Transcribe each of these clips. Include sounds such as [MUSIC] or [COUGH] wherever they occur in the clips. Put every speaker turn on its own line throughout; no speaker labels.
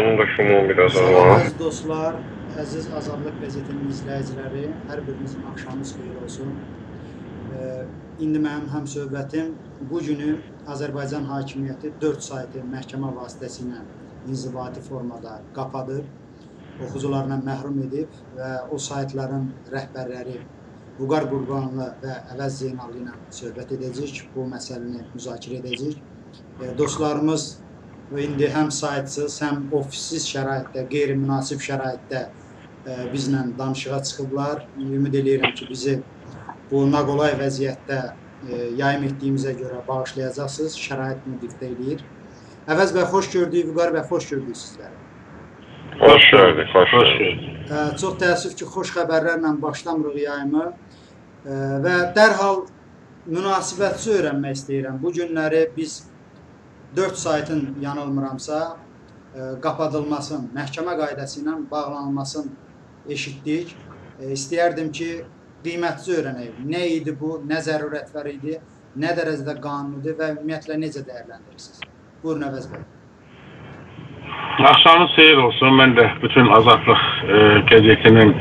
Onun da şumu biraz
Salam
var.
əziz dostlar, əziz Azadlıq qəzetinin izləyiciləri, hər birinizin axşamınız xeyir olsun. İndi mənim həm söhbətim bu günü Azərbaycan hakimiyyəti 4 saytı məhkəmə vasitəsilə inzibati formada qapadır. Oxucularından məhrum edib və o saytların rəhbərləri Vüqar Qurbanlı və Əvəz Zeynallı ilə söhbət edəcəyik. Bu məsələni müzakirə edəcəyik. Ee, Dostlarımız və indi həm saytsız, həm ofissiz şəraitdə, qeyri-münasib şəraitdə ə, bizlə danışığa çıxıblar. Ümid eləyirəm ki, bizi bu naqolay vəziyyətdə ə, yayım etdiyimizə görə bağışlayacaqsınız. Şəraitini diktə eləyir. Əvəz bəy, xoş gördük. Vüqar bəy, xoş gördük sizləri.
Hoş gördük,
Xoş
gördük.
Ə, Çox təəssüf ki, xoş xəbərlərlə başlamırıq yayımı və dərhal münasibətçi öyrənmək istəyirəm. Bu günləri biz 4 saytın yanılmıramsa ə, qapadılmasın, məhkəmə qaydası ilə bağlanmasın eşitdik. Ə, İstəyərdim ki, qiymətli öyrənək. Nə idi bu, nə zərurət var idi, nə dərəcədə qanunidir və ümumiyyətlə necə dəyərləndirirsiniz? Buyurun Əvəz bəy.
Axşamınız xeyir olsun. Mən də bütün Azadlıq e, qəzetinin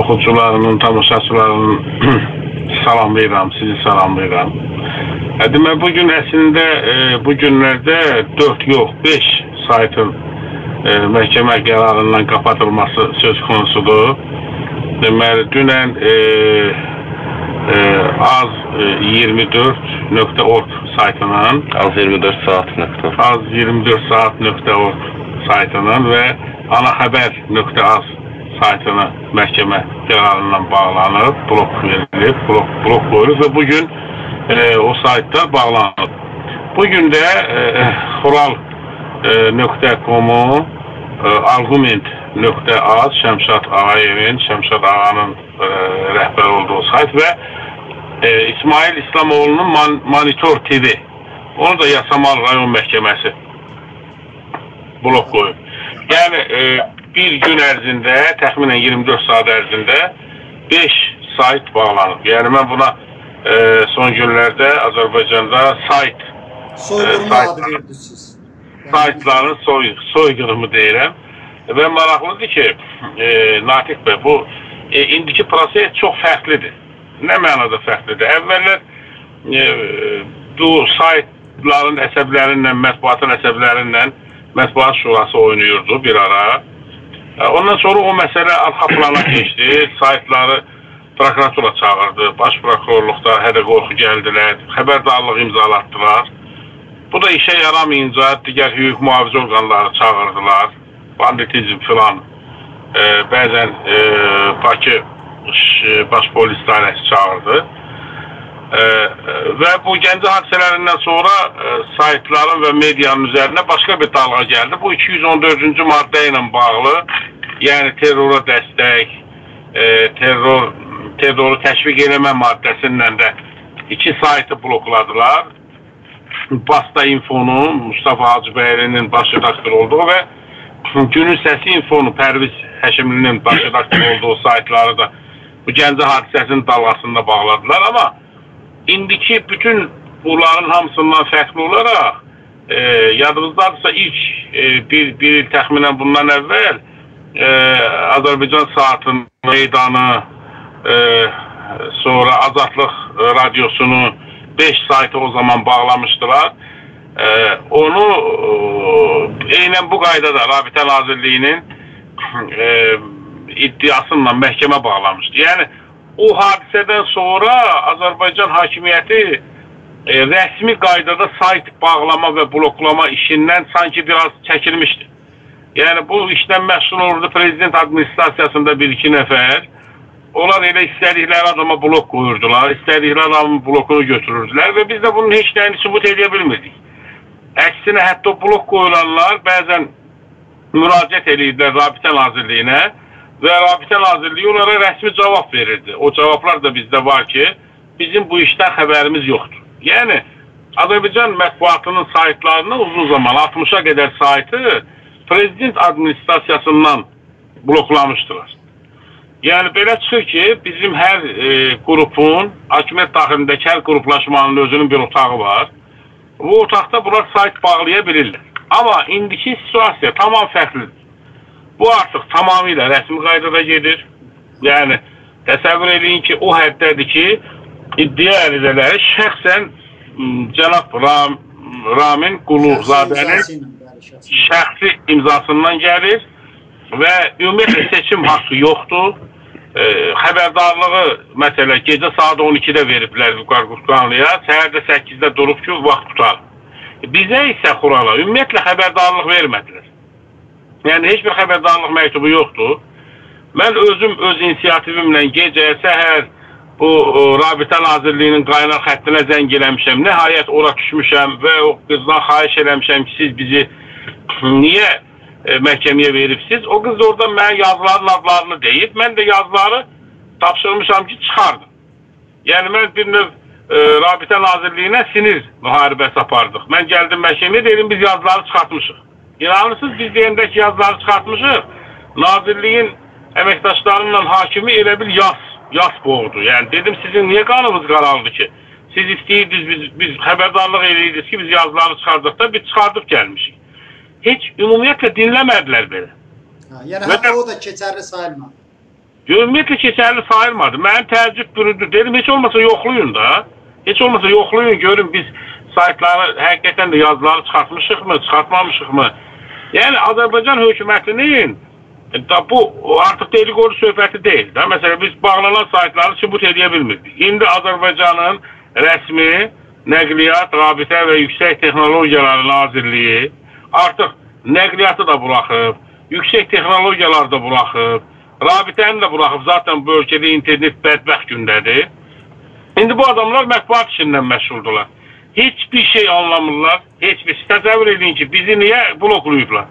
oxucularının, tamaşaçılarının [CLEARS THROAT] salamlayıram, sizi salamlayıram. E, demək, bugün əslində e, bu günlərdə 4 yox, 5 saytın e, məhkəmə qərarından kapatılması söz konusudur. Deməli, dünən e, e, az e, 24.org saytının
Az 24 saat nöqtə.
az24saat.org saytının və anaxəbər.az saytını məhkəmə qərarından bağlanıb, blok verilib, blok, blok qoyulub və bugün e, o saytlar bağlanıb. Bugün də e, xural nöqtə.com-u e, argument.az Şəmşad Ağayevin, Şəmşad Ağanın e, rəhbər olduğu sayt və e, İsmail İslamoğlu'nun Man Monitor TV onu da Yasamal rayon məhkəməsi blok qoyub. Yəni e, bir gün ərzində, təxminən 24 saat ərzində 5 sayt bağlanıb. Yəni mən buna e, son günlərdə Azərbaycanda sayt
Soyqırma
sayt-
adı verdiniz.
saytların soy, soyqırımı deyirəm. Və maraqlıdır ki, e, Natiq bəy, bu e, indiki proses çox fərqlidir. Nə mənada fərqlidir? Əvvəllər e, bu saytların əsəblərindən, mətbuatın əsəblərindən mətbuat şurası oynayırdı bir ara. E, Ondan sonra o məsələ arxa plana keçdi. Saytları prokuratura çağırdı. Baş prokurorluqda hədə qorxu gəldilər. Xəbərdarlıq imzalatdılar. Bu da işə yaramayınca digər hüquq mühafizə orqanları çağırdılar. Banditizm filan. E, bəzən e, Bakı baş polis dairəsi çağırdı. E, və bu Gəncə hadisələrindən sonra e, saytların və medianın üzərinə başqa bir dalğa gəldi. Bu 214-cü maddə ilə bağlı, yəni terrora dəstək, e, terror terroru təşviq eləmə maddəsindən də iki saytı blokladılar. Basta Info'nun Mustafa Hacıbəylinin baş redaktör olduğu və Günün Səsi Info'nun Pərviz Həşimlinin baş redaktör olduğu saytları da bu Gəncə hadisəsinin dalğasında bağladılar. Amma indiki bütün bunların hamısından fərqli olaraq e, yadınızdadırsa ilk e, bir, bir il təxminən bundan əvvəl e, Azərbaycan saatının meydanı e, sonra Azadlıq radiosunu 5 saytı o zaman bağlamışdılar. E, onu e, eynən bu qaydada Rabitə Nazirliyinin e, iddiasıyla məhkəmə bağlamışdı. Yəni o hadisədən sonra Azərbaycan hakimiyyəti e, rəsmi qaydada sayt bağlama və bloklama işindən sanki biraz çəkilmişdi. Yəni bu işdən məsul olurdu prezident administrasiyasında bir iki nəfər. Onlar elə istədikləri adama blok qoyurdular, istədikləri adamın blokunu götürürdülər və biz də bunun heç nəyini sübut edə bilmirdik. Əksinə hətta o blok qoyulanlar bəzən müraciət edirdilər Rabitə Nazirliyinə və Rabitə Nazirliyi onlara rəsmi cavab verirdi. O cavablar da bizdə var ki, bizim bu işdən xəbərimiz yoxdur. Yəni Azərbaycan mətbuatının saytlarını uzun zaman 60-a qədər saytı prezident administrasiyasından bloklamışdılar. Yəni belə çıxır ki, bizim hər e, qrupun hakimiyyət daxilindəki hər qruplaşmanın özünün bir otağı var. Bu otaqda bunlar sayt bağlaya bilirlər. Amma indiki situasiya tamam fərqlidir. Bu artıq tamamilə rəsmi qaydada gedir. Yəni təsəvvür eləyin ki, o həddədir ki, iddia ərizələri şəxsən cənab Ram, Ramin Quluzadənin
şəxsi
imzasından gəlir və ümumiyyətlə seçim haqqı yoxdur. E, xəbərdarlığı məsələ gecə saat 12-də veriblər Vüqar Qurtqanlıya, səhər də 8-də durub ki, vaxt tutar. Bizə isə Xurala ümumiyyətlə xəbərdarlıq vermədilər. Yəni heç bir xəbərdarlıq məktubu yoxdur. Mən özüm öz inisiativimlə gecə, səhər bu o, Rabitə Nazirliyinin qaynar xəttinə zəng eləmişəm. Nəhayət ora düşmüşəm və o qızdan xahiş eləmişəm ki, siz bizi niyə e, məhkəməyə veribsiz? O qız da orada mənə yazıların adlarını deyib. Mən də yazıları tapşırmışam ki, çıxardım. Yəni mən bir növ e, Rabitə Nazirliyinə sinir müharibəsi apardıq. Mən gəldim məhkəməyə dedim biz yazıları çıxartmışıq. İnanırsınız biz deyəndə ki yazıları çıxartmışıq. Nazirliyin əməkdaşlarıyla hakimi elə bil yas, yas boğdu. Yəni dedim sizin niyə qanınız qaraldı ki? Siz istəyirdiniz biz, biz xəbərdarlıq eləyirdiniz ki biz yazıları çıxardıq da biz çıxardıb gəlmişik. Heç ümumiyyətlə dinləmədilər belə.
Ha, yəni
Və-
hətta o da keçərli sayılmadı.
Ümumiyyətlə keçərli sayılmadı. Mənim təəccüb bürüdü. Dedim heç olmasa yoxlayın da. Heç olmasa yoxlayın görün biz saytları həqiqətən də yazıları çıxartmışıqmı, çıxartmamışıqmı? Yəni Azərbaycan hökumətinin e, da bu artıq dedikodu söhbəti deyil də. Məsələn biz bağlanan saytları sübut edə bilmirdik. İndi Azərbaycanın rəsmi Nəqliyyat, Rabitə və Yüksək Texnologiyalar Nazirliyi artıq nəqliyyatı da buraxıb, yüksək texnologiyalar da buraxıb, Rabitəni də buraxıb. Zaten bu ölkədə internet bədbəxt gündədir. İndi bu adamlar mətbuat işindən məşğuldurlar. Heç bir şey anlamırlar. Heç bir təsəvvür edin ki, bizi niyə bloklayıblar?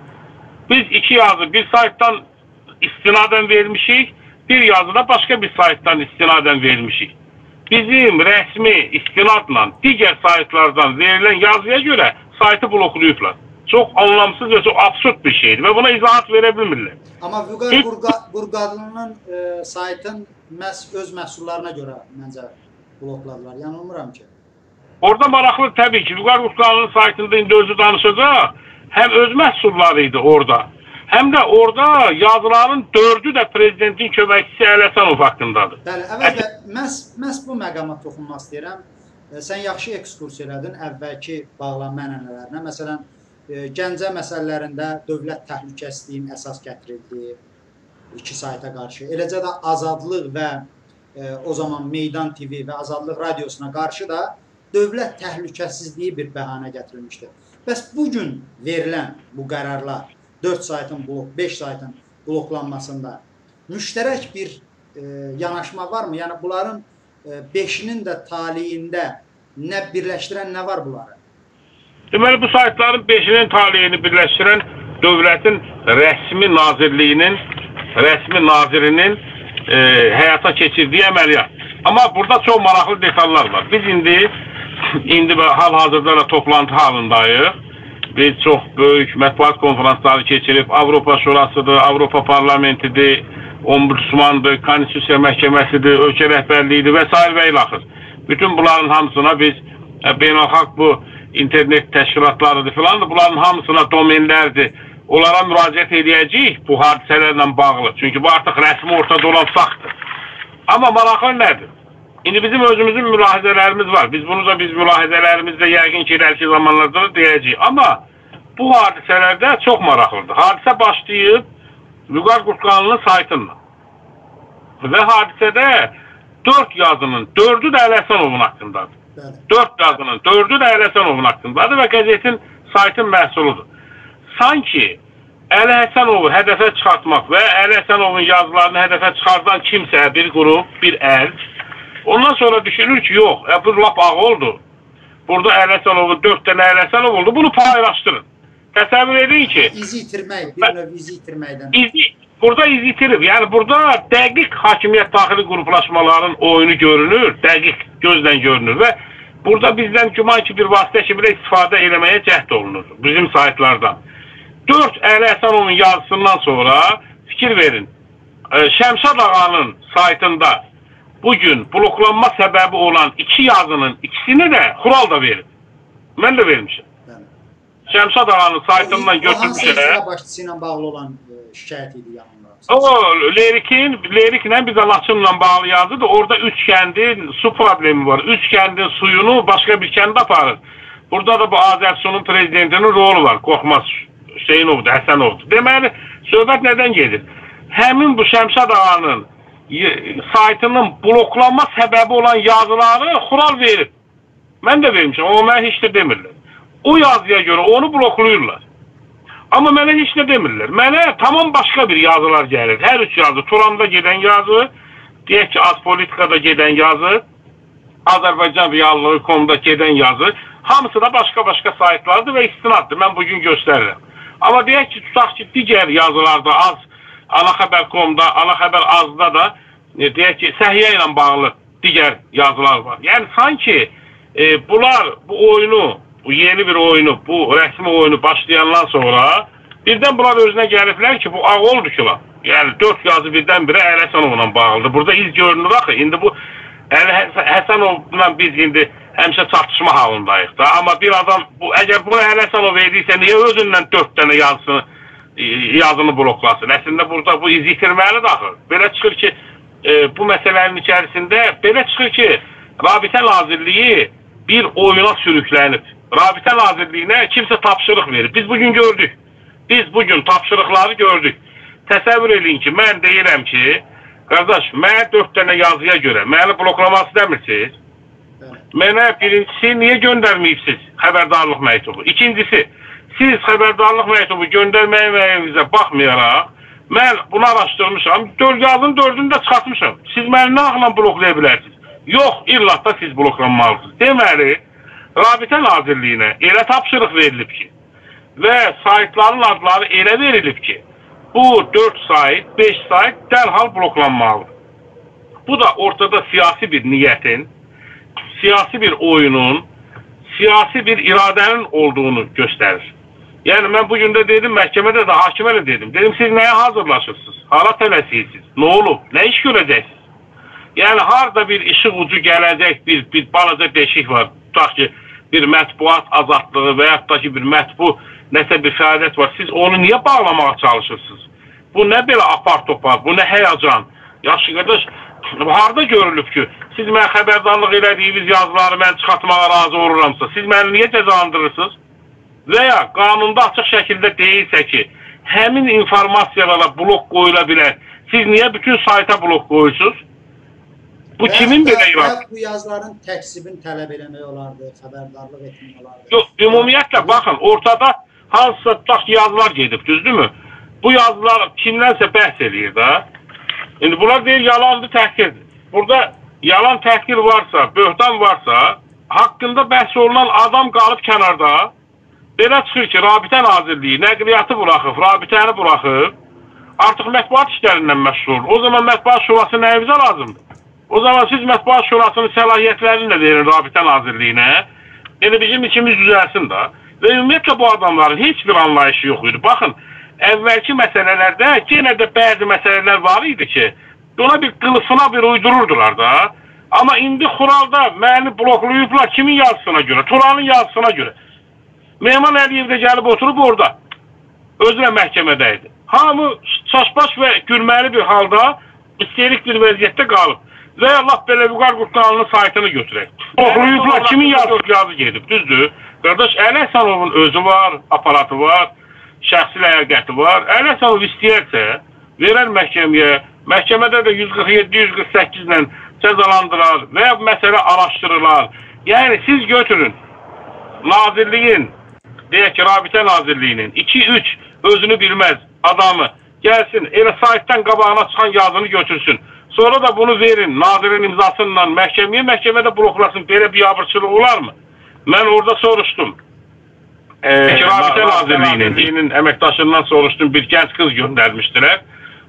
Biz iki yazı bir saytdan istinadən vermişik, bir yazıda başqa bir saytdan istinadən vermişik. Bizim rəsmi istinadla digər saytlardan verilən yazıya görə saytı bloklayıblar. Çox anlamsız və çox absurd bir şeydir və buna izahat verə bilmirlər.
Amma Vüqar
Heç-
Qurqa, Qurqadının e, saytın məhz öz məhsullarına görə məncə blokladılar. Yanılmıram ki.
Orada maraqlı təbii ki, Vüqar Qurtqanın saytında indi özü danışacaq. Həm öz məhsulları idi orada. Həm də orada yazıların dördü də prezidentin köməkçisi Ələsənov haqqındadır.
Bəli, əvvəlcə məhz məhz bu məqama toxunmaq istəyirəm. E, sən yaxşı ekskurs elədin əvvəlki bağlanma ənənələrinə. Məsələn, Gəncə məsələlərində dövlət təhlükəsizliyinin əsas gətirildiyi iki sayta qarşı, eləcə də Azadlıq və e, o zaman Meydan TV və Azadlıq radiosuna qarşı da dövlət təhlükəsizliyi bir bəhanə gətirilmişdi. Bəs bu gün verilən bu qərarlar 4 saytın blok, 5 saytın bloklanmasında müştərək bir e, yanaşma varmı? Yəni bunların 5-inin də taleyində nə birləşdirən nə var bunları?
Deməli bu saytların 5-nin taleyini birləşdirən dövlətin rəsmi nazirliyinin rəsmi nazirinin e, həyata keçirdiyi əməliyyat. Amma burada çox maraqlı detallar var. Biz indi [LAUGHS] indi hal-hazırda da toplantı halındayıq. Biz çox böyük mətbuat konferansları keçirib Avropa Şurasıdır, Avropa Parlamentidir, Ombudsmandır, Konstitusiya Məhkəməsidir, ölkə rəhbərliyidir və s. və ilaxır. Bütün bunların hamısına biz e, beynəlxalq bu internet təşkilatlarıdır filan da bunların hamısına domenlərdir. Onlara müraciət edəcəyik bu hadisələrlə bağlı. Çünki bu artıq rəsmi ortada olan faktdır. Amma maraqlı nədir? İndi bizim özümüzün mülahizələrimiz var. Biz bunu da biz mülahizələrimizdə yəqin ki, irəlki zamanlarda da deyəcəyik. Amma bu hadisələrdə çox maraqlıdır. Hadisə başlayıb Vüqar Qurtqanlının saytından. Və hadisədə 4 yazının 4-ü də Ələsənovun haqqındadır.
Bəli.
4 yazının 4-ü də Ələsənovun haqqındadır və qəzetin saytın məhsuludur. Sanki Əli Həsənovu hədəfə çıxartmaq və Əli Həsənovun yazılarını hədəfə çıxardan kimsə, bir qrup, bir əl, ondan sonra düşünür ki, yox, e, bu lap ağoldur. Burada Əli Həsənovun 4 dənə Əli Həsənov oldu, bunu paylaşdırın. Təsəvvür edin ki,
İzi itirmək, bir növ izi itirməkdən.
izi, burada iz itirib. Yəni burada dəqiq hakimiyyət daxili qruplaşmaların oyunu görünür, dəqiq gözlə görünür və burada bizdən güman ki, bir vasitə kimi istifadə eləməyə cəhd olunur bizim saytlardan. 4 Əli Həsənovun yazısından sonra fikir verin. e, Şəmşad ağanın saytında bugün bloklanma səbəbi olan iki yazının ikisini də Xural da verib. Mən də vermişəm.
Bəli.
Şəmşad ağanın saytından
O hansı
götürmüşəm.
icra başçısı ilə bağlı olan e, şikayət idi yanında?
O Lerikin, Leriklə bir də Laçınla bağlı yazdı da orada üç kəndin su problemi var. Üç kəndin suyunu başqa bir kəndə aparır. Burada da bu Azərsunun prezidentinin rolu var. Qorxmaz Hüseynovdur, Həsənovdur. Deməli, söhbət nədən gedir? Həmin bu Şəmşad ağanın y- saytının bloklanma səbəbi olan yazıları Xural verib. Mən də vermişəm, amma mənə heç də demirlər. O yazıya görə onu bloklayırlar. Amma mənə heç nə demirlər. Mənə tamam başqa bir yazılar gəlir. Hər üç yazı, Turanda gedən yazı, deyək ki, Az Politikada gedən yazı, Azərbaycan Reallığı.com-da gedən yazı, hamısı da başqa-başqa saytlardır və istinaddır. Mən bugün göstərirəm. Amma deyək ki, tutaq ki, digər yazılarda az, Ana Xəbər.com-da, Ana Xəbər azda da e, deyək ki, səhiyyə ilə bağlı digər yazılar var. Yəni sanki e, bunlar bu oyunu, bu yeni bir oyunu, bu rəsmi oyunu başlayandan sonra birdən bunlar özünə gəliblər ki, bu ağ oldu ki lan. Yəni dörd yazı birdən-birə Əli Həsənovla bağlıdır. Burada iz görünür axı. İndi bu Həsənovla biz indi həmişə çatışma halındayıq da. Amma bir adam bu əgər bunu Əli Həsənov verdiysə niyə özündən 4 dənə yazısını e, yazını bloklasın? Əslində burada bu iz itirməlidir axı. Belə çıxır ki, e, bu məsələnin içərisində belə çıxır ki, Rabitə Nazirliyi bir oyuna sürüklənib. Rabitə Nazirliyinə kimsə tapşırıq verib. Biz bugün gördük. Biz bugün tapşırıqları gördük. Təsəvvür eləyin ki, mən deyirəm ki, qardaş, mənə 4 dənə yazıya görə məni bloklamaq istəmirsiniz?
Bəli.
Mənə birincisi niyə göndərməyibsiz xəbərdarlıq məktubu? İkincisi, siz xəbərdarlıq məktubu göndərməyinizə baxmayaraq mən bunu araşdırmışam. Dörd yazın dördünü də çıxartmışam. Siz məni nə axla bloklaya bilərsiniz? Yox, illah da siz bloklanmalısınız. Deməli, Rabitə Nazirliyinə elə tapşırıq verilib ki və saytların adları elə verilib ki, bu 4 sayt, 5 sayt dərhal bloklanmalıdır. Bu da ortada siyasi bir niyyətin, siyasi bir oyunun, siyasi bir iradənin olduğunu göstərir. Yəni mən bu gün də dedim, məhkəmədə də hakimə dedim. Dedim siz nəyə hazırlaşırsınız? Hara tələsirsiniz? Nə olub? Nə iş görəcəksiniz? Yəni harda bir işıq ucu gələcək, bir bir balaca deşik var. Tutaq ki, bir mətbuat azadlığı və yaxud da ki, bir mətbu nəsə bir fəaliyyət var. Siz onu niyə bağlamağa çalışırsınız? Bu nə belə apar topar, bu nə həyəcan? Yaxşı qardaş, harda görülüb ki, siz mən xəbərdarlıq elədiyiniz yazıları mən çıxartmağa razı oluramsa, siz məni niyə cəzalandırırsınız? Və ya qanunda açıq şəkildə deyilsə ki, həmin informasiyalara blok qoyula bilər. Siz niyə bütün sayta blok qoyursunuz? Bu
Və-
kimin
və-
belə
və
iradə?
Bu yazıların təksibini tələb eləmək olardı, xəbərdarlıq etmək olardı.
Yox, ümumiyyətlə baxın, ortada hansısa tutaq ki, yazılar gedib, düzdürmü? Bu yazılar kimdənsə bəhs eləyir də. İndi bunlar deyir yalandır, təhqirdir. Burada yalan təhqir varsa, böhtan varsa, haqqında bəhs olunan adam qalıb kənarda. Belə çıxır ki, Rabitə Nazirliyi nəqliyyatı buraxıb, Rabitəni buraxıb, artıq mətbuat işlərindən məşğul. O zaman mətbuat şurası nəyimizə lazımdır? O zaman siz mətbuat şurasının səlahiyyətlərini də verin Rabitə Nazirliyinə. Yəni bizim içimiz düzəlsin də. Və ümumiyyətlə bu adamların heç bir anlayışı yox idi. Baxın, əvvəlki məsələlərdə yenə də bəzi məsələlər var idi ki, ona bir qılıfına bir uydururdular da. Amma indi Xuralda məni bloklayıblar kimin yazısına görə? Turanın yazısına görə. Mehman Əliyev də gəlib oturub orada. Özü də məhkəmədə idi. Hamı çaşbaş və gülməli bir halda isterik bir vəziyyətdə qalıb. Və Allah belə Vüqar Qurtdanlının saytını götürək. Oxuyublar, kimin yazıb yazı gedib, düzdür? Qardaş, Əli Həsənovun özü var, aparatı var, şəxsi ləyaqəti var. Əli Həsənov istəyərsə, verər məhkəməyə, məhkəmədə də 147-148 ilə cəzalandırar və ya məsələ araşdırılar. Yəni siz götürün, nazirliyin, deyək ki, Rabitə Nazirliyinin 2-3 özünü bilməz adamı gəlsin, elə saytdan qabağına çıxan yazını götürsün. Sonra da bunu verin nazirin imzasıyla məhkəməyə, məhkəmədə bloklasın. Belə bir abırçılıq olarmı? Mən orada soruşdum. Ee, Rabitə Nazirliyinin əməkdaşından soruşdum. Bir gənc qız göndərmişdilər.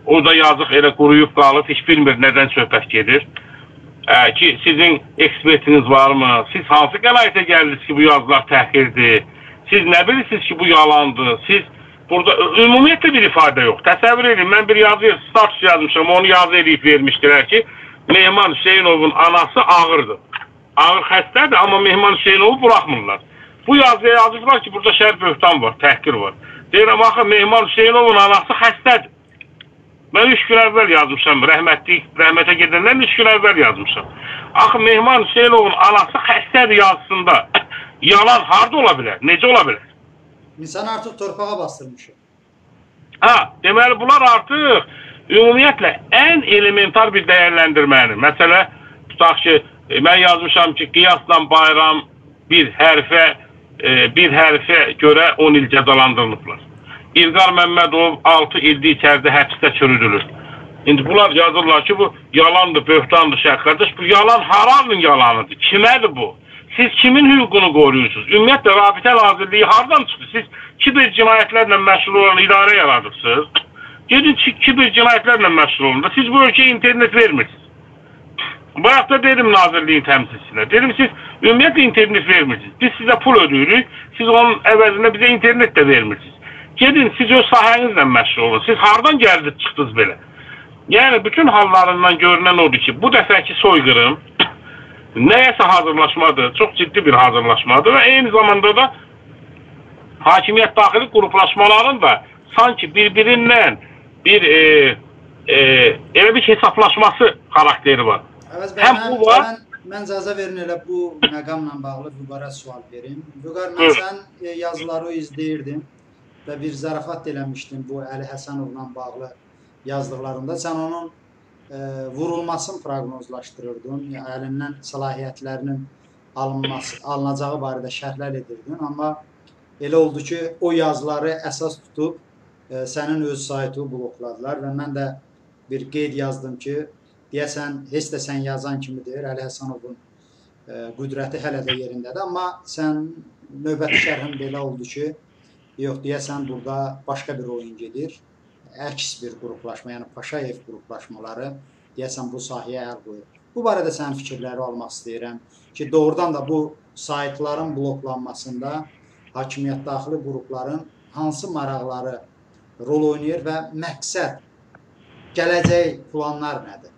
O da yazıq elə quruyub qalıb, heç bilmir nədən söhbət gedir. Ee, ki sizin ekspertiniz varmı? Siz hansı qənaətə gəldiniz ki, bu yazılar təhqirdir? Siz nə bilirsiniz ki, bu yalandır? Siz burada ümumiyyətlə bir ifadə yox. Təsəvvür edin, mən bir yazı status yazmışam, onu yazı edib vermişdilər ki, Mehman Hüseynovun anası ağırdır. Ağır xəstədir, amma Mehman Hüseynovu buraxmırlar. Bu yazıya yazıblar ki, burada şəhər böhtan var, təhqir var. Deyirəm, axı Mehman Hüseynovun anası xəstədir. Mən 3 gün əvvəl yazmışam, rəhmətli, rəhmətə gedəndən 3 gün əvvəl yazmışam. Axı Mehman Hüseynovun anası xəstədir yazısında yalan harda ola bilər? Necə ola bilər?
İnsan artıq torpağa bastırmışıq.
Ha, deməli bunlar artıq ümumiyyətlə ən elementar bir dəyərləndirməni. Məsələ tutaq ki, e, mən yazmışam ki, qiyasla bayram bir hərfə e, bir hərfə görə 10 il cəzalandırılıblar. İlqar Məmmədov 6 ildir içəridə həbsdə çürüdülür. İndi bunlar yazırlar ki, bu yalandır, böhtandır şəx qardaş. Bu yalan haranın yalanıdır? Kimədir bu? Siz kimin hüququnu qoruyursunuz? Ümumiyyətlə Rabitə Nazirliyi hardan çıxdı? Siz kiber cinayətlərlə məşğul olan idarə yaradırsınız. Gedin ki- kiber cinayətlərlə məşğul olun da siz bu ölkəyə internet vermirsiniz. Bayaq da dedim Nazirliyin təmsilçisinə. Dedim siz ümumiyyətlə internet vermirsiniz. Biz sizə pul ödəyirik. Siz onun əvəzində bizə internet də vermirsiniz. Gedin siz öz sahənizlə məşğul olun. Siz hardan gəldiniz çıxdınız belə? Yəni bütün hallarından görünən odur ki, bu dəfəki soyqırım nəyəsə hazırlaşmadır. Çox ciddi bir hazırlaşmadır və eyni zamanda da hakimiyyət daxili qruplaşmaların da sanki bir-birindən bir e, e, elə bir hesablaşması xarakteri var.
Əvəz bəy,
Həm
mən,
bu var-
mən, mən icazə verin elə bu məqamla bağlı Vüqara sual verim. Vüqar, mən
Buyur.
sən e, yazıları izləyirdim və bir zarafat eləmişdin bu Əli Həsənovla bağlı yazdıqlarında. Sən onun vurulmasını proqnozlaşdırırdın, əlindən səlahiyyətlərinin alınması, alınacağı barədə şərhlər edirdin, amma elə oldu ki, o yazıları əsas tutub e, sənin öz saytını blokladılar və mən də bir qeyd yazdım ki, deyəsən heç də sən yazan kimi deyir Əli Həsənovun e, qüdrəti hələ də yerindədir, amma sən növbəti şərhin belə oldu ki, yox deyəsən burada başqa bir oyun gedir. Əks bir qruplaşma, yəni Paşayev qruplaşmaları deyəsən bu sahəyə əl qoyur. Bu barədə sənin fikirləri almaq istəyirəm ki, doğrudan da bu saytların bloklanmasında hakimiyyət daxili qrupların hansı maraqları rol oynayır və məqsəd gələcək planlar nədir?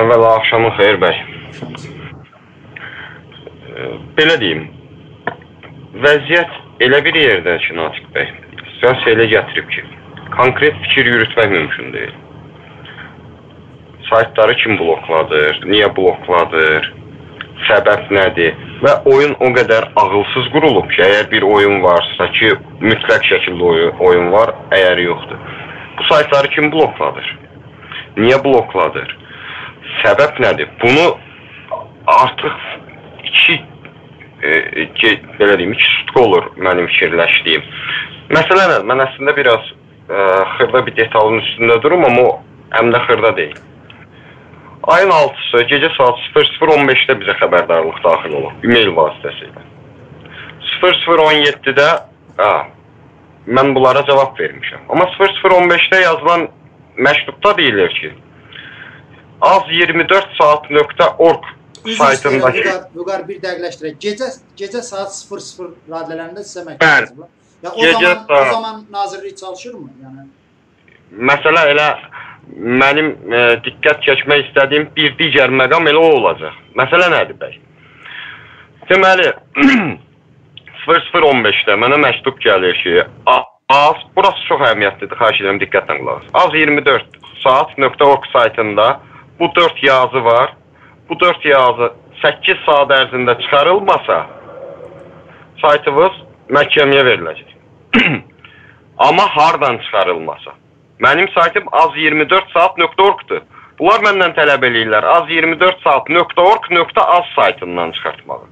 Əvvəla axşamın xeyir bəy. Belə deyim. Vəziyyət elə bir yerdə ki, Natiq bəy, situasiya elə gətirib ki, konkret fikir yürütmək mümkün deyil. Saytları kim blokladır, niyə blokladır, səbəb nədir və oyun o qədər ağılsız qurulub ki, əgər bir oyun varsa ki, mütləq şəkildə oy- oyun var, əgər yoxdur. Bu saytları kim blokladır? Niyə blokladır? Səbəb nədir? Bunu artıq iki ki, belə deyim, iki sutqa olur mənim fikirləşdiyim. Məsələ nədir? Mən əslində biraz e, xırda bir detalın üstündə durum, amma o həm də xırda deyil. Ayın 6-sı gecə saat 00:15-də bizə xəbərdarlıq daxil olub e-mail vasitəsilə. 00:17-də hə, mən bunlara cavab vermişəm. Amma 00:15-də yazılan məktubda deyilir ki, az24saat.org
İstəyirəm, Vüqar, bir dəqiqləşdirək. Gecə gecə saat 00 radələrində sizə məktub yazıblar. Ya o
Gecə
zaman o
saat-
zaman nazirlik çalışırmı? Yəni
Məsələ elə mənim e, diqqət çəkmək istədiyim bir digər məqam elə o olacaq. Məsələ nədir bəy? Deməli [CLEARS THROAT] 0015-də mənə məktub gəlir ki, az, burası çox əhəmiyyətlidir, xahiş edirəm diqqətlə qulaq as. Az24 saat.org saytında bu 4 yazı var. Bu 4 yazı 8 saat ərzində çıxarılmasa saytınız məhkəməyə veriləcək. [CLEARS THROAT] Amma hardan çıxarılmasa. Mənim saytım az24saat.org-dur. Bunlar məndən tələb eləyirlər az24saat.org.az saytından çıxartmağı.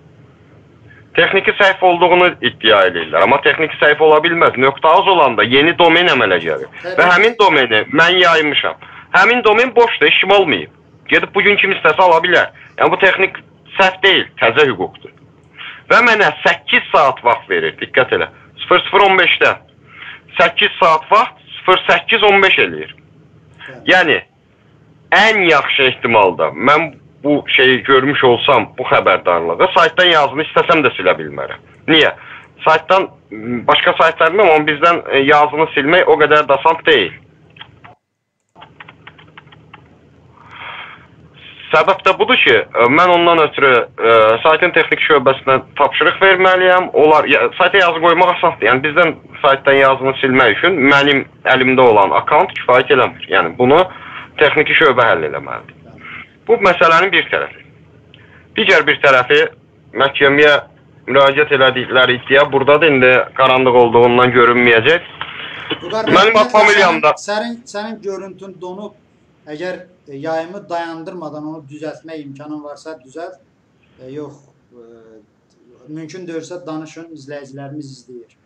Texniki səhifə olduğunu iddia edirlər, amma texniki səhifə ola bilməz. .az olanda yeni domen əmələ gəlir və həmin domeni mən yaymışam. Həmin domen boşdur, işim olmayıb. Gedib bu gün kim istəsə ala bilər. Yəni bu texnik səhv deyil, təzə hüquqdur. Və mənə 8 saat vaxt verir, diqqət elə. 0015-də 8 saat vaxt 0815 eləyir. Yəni ən yaxşı ehtimalda mən bu şeyi görmüş olsam, bu xəbərdarlığı saytdan yazını istəsəm də silə bilmərəm. Niyə? Saytdan başqa saytlardan amma bizdən e, yazını silmək o qədər də asan deyil. Səbəb də budur ki, ə, mən ondan ötürü ə, saytın texnik şöbəsinə tapşırıq verməliyəm. Onlar ya, sayta yazı qoymaq asandır. Yəni bizdən saytdan yazını silmək üçün mənim əlimdə olan akkaunt kifayət eləmir. Yəni bunu texniki şöbə həll eləməlidir. Bu məsələnin bir tərəfi. Digər bir tərəfi məhkəməyə müraciət elədikləri iddia burdadır. İndi qaranlıq olduğundan görünməyəcək. Mənim familiyamda-
sənin sənin görüntün donub. Əgər e, yayımı dayandırmadan onu düzəltmək imkanın varsa düzəlt. E, yox, e, mümkün deyilsə danışın, izləyicilərimiz izləyir.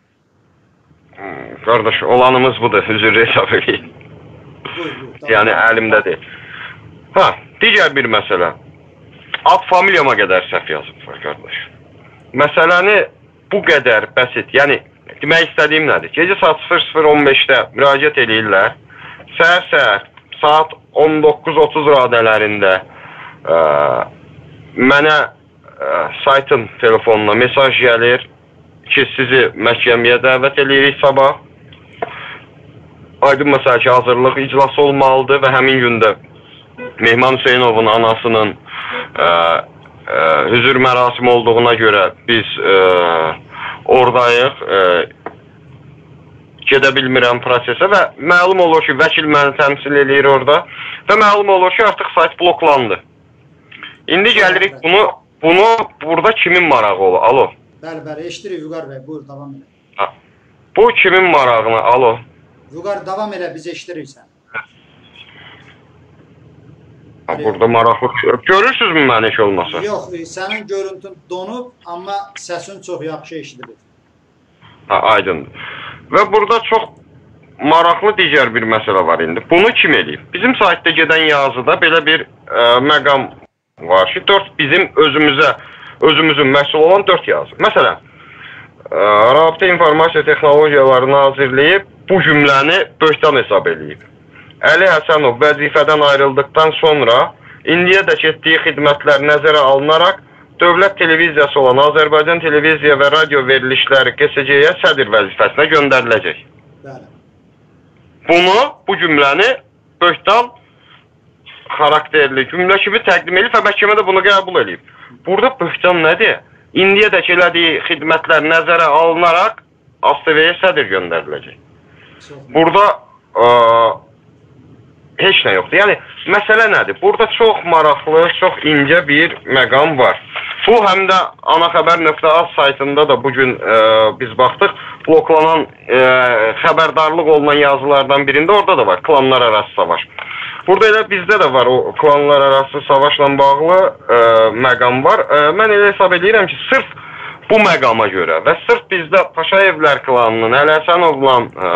Hmm, Qardaş, olanımız budur. Üzr hesab
tamam.
Yəni əlimdədir. Ha, digər bir məsələ. Ad familiyama qədər səhv yazıblar qardaş. Məsələni bu qədər bəsit. Yəni demək istədiyim nədir? Gecə saat 00:15-də müraciət eləyirlər. Səhər-səhər saat 19:30 radələrində ə, mənə ə, saytın telefonuna mesaj gəlir ki, sizi məhkəməyə dəvət eləyirik sabah. Aydın məsələ ki, hazırlıq iclası olmalıdır və həmin gündə Mehman Hüseynovun anasının ə, ə, hüzür mərasimi olduğuna görə biz ə, oradayıq. Ə, gedə bilmirəm prosesə və məlum olur ki, vəkil məni təmsil eləyir orada və məlum olur ki, artıq sayt bloklandı. İndi gəlirik bunu bunu burada kimin marağı olur? Alo.
Bəli, bəli, eşidirik Vüqar bəy. Buyur, davam elə.
Bu kimin marağına? Alo.
Vüqar davam elə, biz eşidirik səni.
Ha, burada maraqlı. Görürsünüzmü məni heç olmasa?
Yox, e, sənin görüntün donub, amma səsin çox yaxşı eşidilir.
Ha, aydındır. Və burada çox maraqlı digər bir məsələ var indi. Bunu kim eləyib? Bizim saytda gedən yazıda belə bir ə, məqam var ki, 4 bizim özümüzə özümüzün məhsul olan 4 yazı. Məsələn, ə, Rabitə İnformasiya Texnologiyaları Nazirliyi bu cümləni böhtan hesab eləyib. Əli Həsənov vəzifədən ayrıldıqdan sonra indiyədək etdiyi xidmətlər nəzərə alınaraq Dövlət televiziyası olan Azərbaycan Televiziya və Radio Verilişləri QSC-yə sədr vəzifəsinə göndəriləcək.
Bəli.
Bunu, bu cümləni böhtan xarakterli cümlə kimi təqdim edib və məhkəmə də bunu qəbul edib. Burada böhtan nədir? İndiyədək elədiyi xidmətlər nəzərə alınaraq ASTV-yə sədr göndəriləcək. Burada ə, heç nə yoxdur. Yəni məsələ nədir? Burada çox maraqlı, çox incə bir məqam var. Bu həm də anaxəbər.az saytında da bu gün ə, biz baxdıq, bloklanan ə, xəbərdarlıq olunan yazılardan birində orada da var klanlar arası savaş. Burada elə bizdə də var o klanlar arası savaşla bağlı ə, məqam var. Ə, mən elə hesab edirəm ki, sırf bu məqama görə və sırf bizdə Paşayevlər klanının Əli Həsənovla ə,